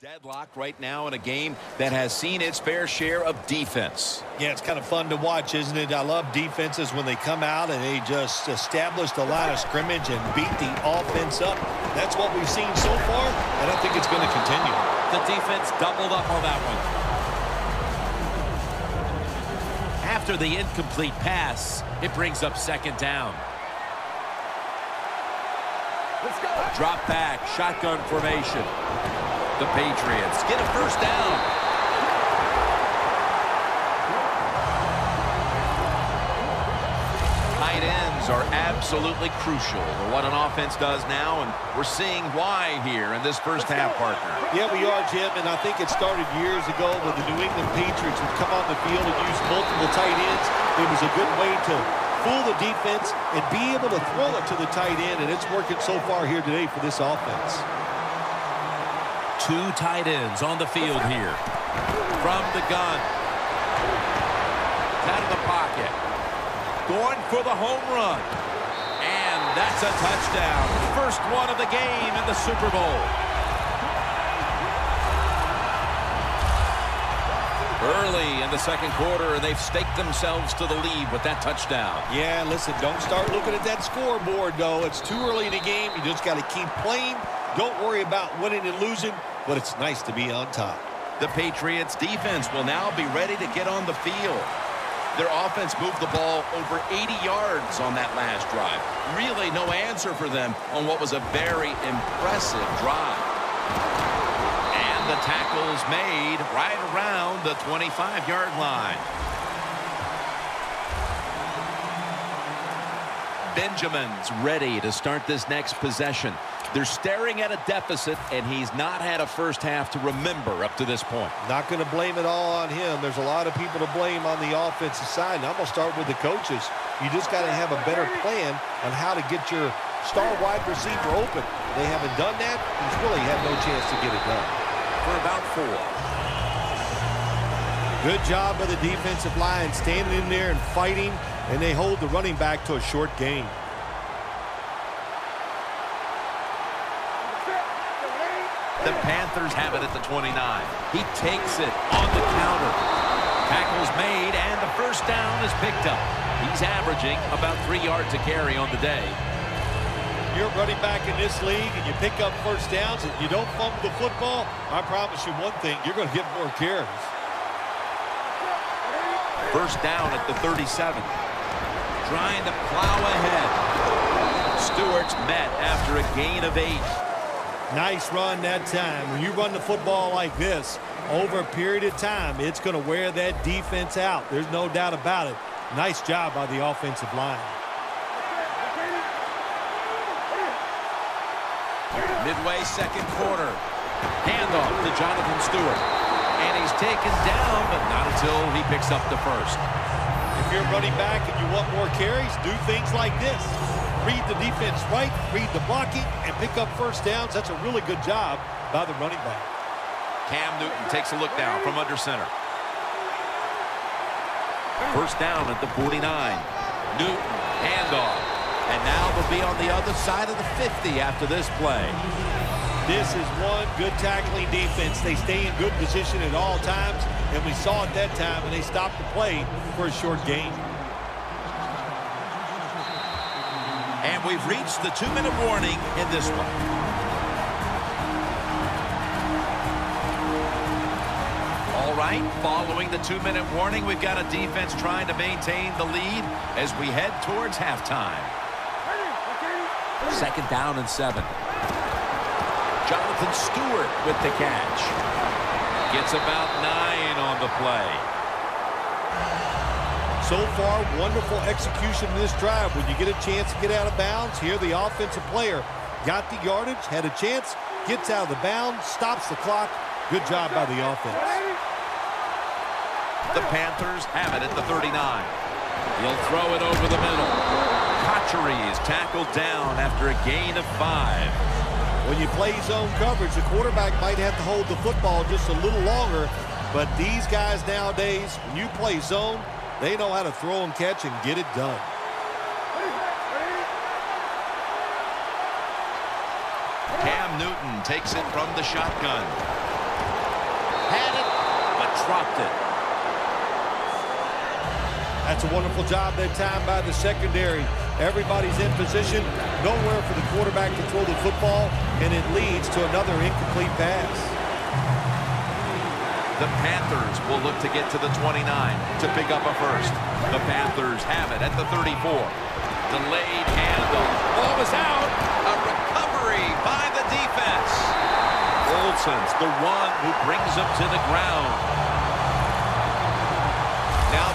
Deadlock right now in a game that has seen its fair share of defense. Yeah, it's kind of fun to watch, isn't it? I love defenses when they come out and they just establish the line of scrimmage and beat the offense up. That's what we've seen so far, and I think it's going to continue. The defense doubled up on that one. After the incomplete pass, it brings up second down. Let's go. Drop back, shotgun formation. The Patriots get a first down. Tight ends are absolutely crucial for what an offense does now, and we're seeing why here in this first half, partner. Yeah, we are, Jim, and I think it started years ago when the New England Patriots would come on the field and use multiple tight ends. It was a good way to fool the defense and be able to throw it to the tight end, and it's working so far here today for this offense. Two tight ends on the field here. From the gun. Out of the pocket. Going for the home run. And that's a touchdown. First one of the game in the Super Bowl. Early in the second quarter, and they've staked themselves to the lead with that touchdown. Yeah, listen, don't start looking at that scoreboard, though. It's too early in the game. You just got to keep playing. Don't worry about winning and losing, but it's nice to be on top. The Patriots defense will now be ready to get on the field. Their offense moved the ball over 80 yards on that last drive. Really no answer for them on what was a very impressive drive. And the tackle's made right around the 25-yard line. Benjamin's ready to start this next possession. They're staring at a deficit, and he's not had a first half to remember up to this point. Not going to blame it all on him. There's a lot of people to blame on the offensive side, and I'm going to start with the coaches. You just got to have a better plan on how to get your star wide receiver open. They haven't done that. He's really had no chance to get it done. For about four. Good job by the defensive line standing in there and fighting, and they hold the running back to a short gain. The Panthers have it at the 29. He takes it on the counter. Tackles made, and the first down is picked up. He's averaging about three yards a carry on the day. You're running back in this league, and you pick up first downs, and you don't fumble the football, I promise you one thing, you're going to get more carries. First down at the 37. Trying to plow ahead. Stewart's met after a gain of eight. Nice run that time. When you run the football like this, over a period of time, it's going to wear that defense out. There's no doubt about it. Nice job by the offensive line. Midway second quarter. Handoff to Jonathan Stewart. And he's taken down, but not until he picks up the first. If you're running back and you want more carries, do things like this read the defense right, read the blocking, and pick up first downs. That's a really good job by the running back. Cam Newton takes a look down from under center. First down at the 49. Newton, handoff. And now they'll be on the other side of the 50 after this play. This is one good tackling defense. They stay in good position at all times, and we saw it that time, and they stopped the play for a short gain. And we've reached the two-minute warning in this one. All right, following the two-minute warning, we've got a defense trying to maintain the lead as we head towards halftime. Second down and seven. Jonathan Stewart with the catch. Gets about nine on the play. So far, wonderful execution in this drive. When you get a chance to get out of bounds, here the offensive player got the yardage, had a chance, gets out of the bounds, stops the clock. Good job by the offense. The Panthers have it at the 39. He'll throw it over the middle. Cotchery is tackled down after a gain of five. When you play zone coverage, the quarterback might have to hold the football just a little longer, but these guys nowadays, when you play zone, they know how to throw and catch and get it done. Cam Newton takes it from the shotgun. Had it, but dropped it. That's a wonderful job that time by the secondary. Everybody's in position, nowhere for the quarterback to throw the football, and it leads to another incomplete pass. The Panthers will look to get to the 29 to pick up a first. The Panthers have it at the 34. Delayed handle. Ball was out. A recovery by the defense. Olsen's the one who brings him to the ground.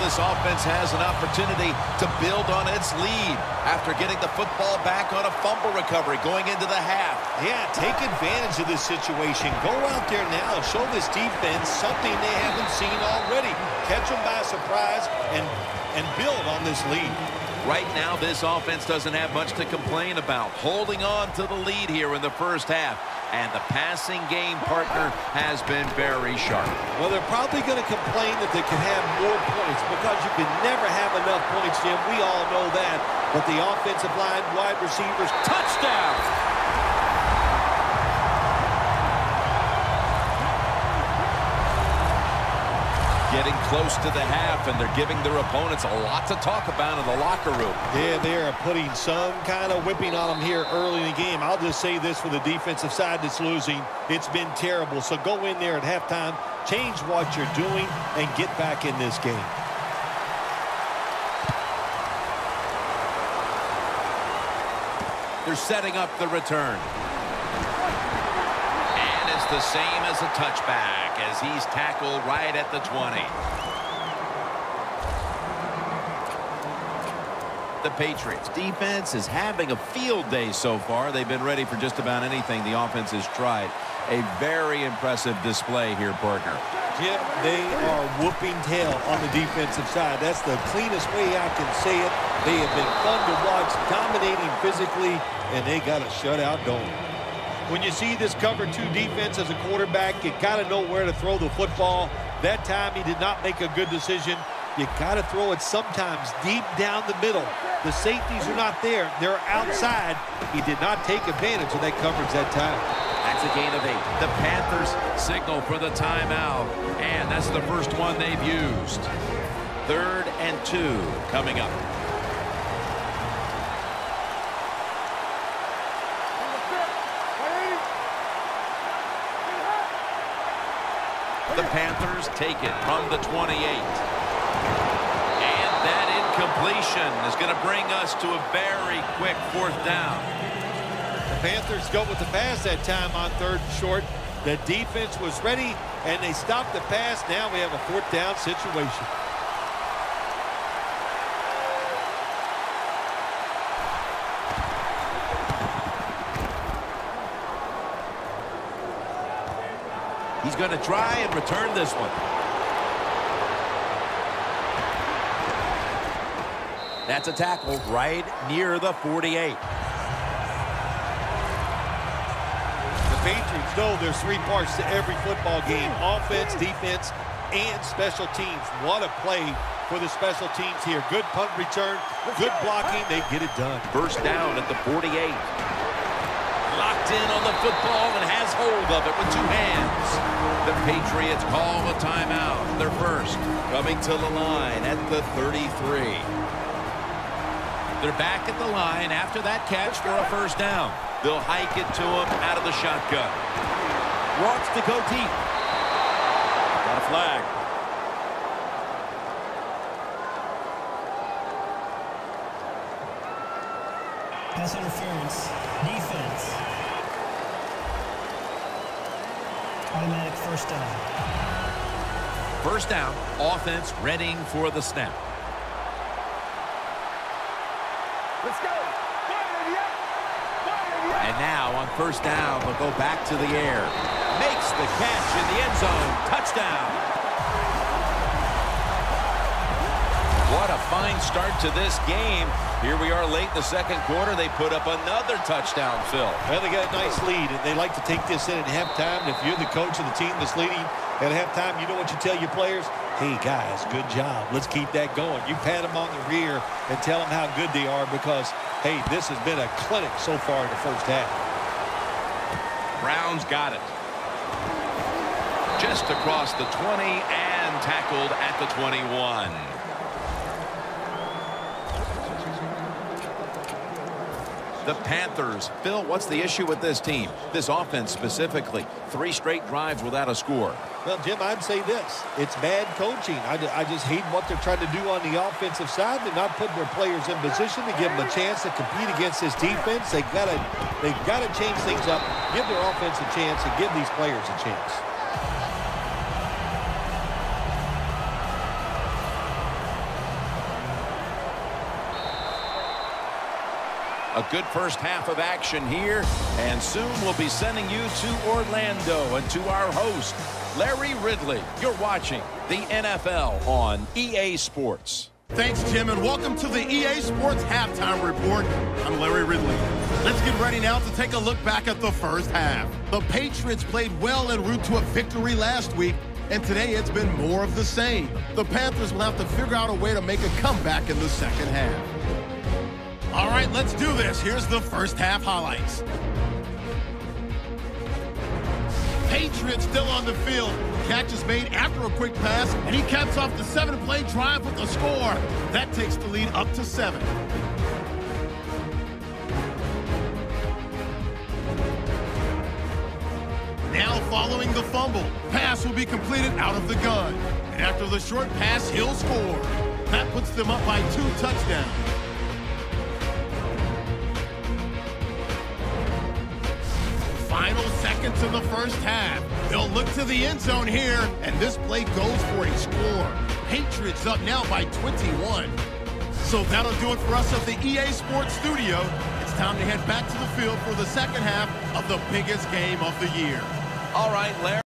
This offense has an opportunity to build on its lead after getting the football back on a fumble recovery going into the half. Yeah, take advantage of this situation. Go out there now show this defense something they haven't seen already. Catch them by surprise and, and build on this lead. Right now, this offense doesn't have much to complain about. Holding on to the lead here in the first half and the passing game partner has been very sharp. Well, they're probably going to complain that they can have more points because you can never have enough points, Jim. We all know that. But the offensive line, wide receivers, touchdown! Getting close to the half, and they're giving their opponents a lot to talk about in the locker room. Yeah, they are putting some kind of whipping on them here early in the game. I'll just say this for the defensive side that's losing. It's been terrible. So go in there at halftime, change what you're doing, and get back in this game. They're setting up the return the same as a touchback as he's tackled right at the 20. The Patriots defense is having a field day so far. They've been ready for just about anything the offense has tried. A very impressive display here, partner. Jim, they are whooping tail on the defensive side. That's the cleanest way I can say it. They have been fun to watch, dominating physically, and they got a shutout going. When you see this cover two defense as a quarterback, you got to know where to throw the football. That time he did not make a good decision. You got to throw it sometimes deep down the middle. The safeties are not there. They're outside. He did not take advantage of that coverage that time. That's a gain of eight. The Panthers signal for the timeout, and that's the first one they've used. Third and two coming up. The Panthers take it from the 28. And that incompletion is going to bring us to a very quick fourth down. The Panthers go with the pass that time on third and short. The defense was ready, and they stopped the pass. Now we have a fourth down situation. Going to try and return this one. That's a tackle right near the 48. The Patriots know there's three parts to every football game. Offense, defense, and special teams. What a play for the special teams here. Good punt return, good blocking. They get it done. First down at the 48 locked in on the football and has hold of it with two hands. The Patriots call a timeout. They're first, coming to the line at the 33. They're back at the line after that catch for a first down. They'll hike it to him out of the shotgun. Wants to go deep. Got a flag. Pass interference. Defense. Automatic first down. First down, offense readying for the snap. Let's go. And now on first down, they'll go back to the air. Makes the catch in the end zone. Touchdown. What a fine start to this game. Here we are late in the second quarter. They put up another touchdown, Phil. Well, they got a nice lead, and they like to take this in at halftime. And if you're the coach of the team that's leading at halftime, you know what you tell your players? Hey, guys, good job. Let's keep that going. You pat them on the rear and tell them how good they are because, hey, this has been a clinic so far in the first half. Browns got it. Just across the 20 and tackled at the 21. The Panthers. Phil, what's the issue with this team? This offense specifically. Three straight drives without a score. Well, Jim, I'd say this. It's bad coaching. I, I just hate what they're trying to do on the offensive side. They're not putting their players in position to give them a chance to compete against this defense. They've got to they've got to change things up, give their offense a chance, and give these players a chance. A good first half of action here, and soon we'll be sending you to Orlando and to our host, Larry Ridley. You're watching the NFL on EA Sports. Thanks, Jim, and welcome to the EA Sports Halftime Report. I'm Larry Ridley. Let's get ready now to take a look back at the first half. The Patriots played well en route to a victory last week, and today it's been more of the same. The Panthers will have to figure out a way to make a comeback in the second half. All right, let's do this. Here's the first half highlights. Patriots still on the field. Catch is made after a quick pass, and he caps off the seven-play drive with a score. That takes the lead up to seven. Now following the fumble, pass will be completed out of the gun. And after the short pass, he'll score. That puts them up by two touchdowns. Seconds in the first half. They'll look to the end zone here, and this play goes for a score. Patriots up now by 21. So that'll do it for us at the EA Sports Studio. It's time to head back to the field for the second half of the biggest game of the year. All right, Larry.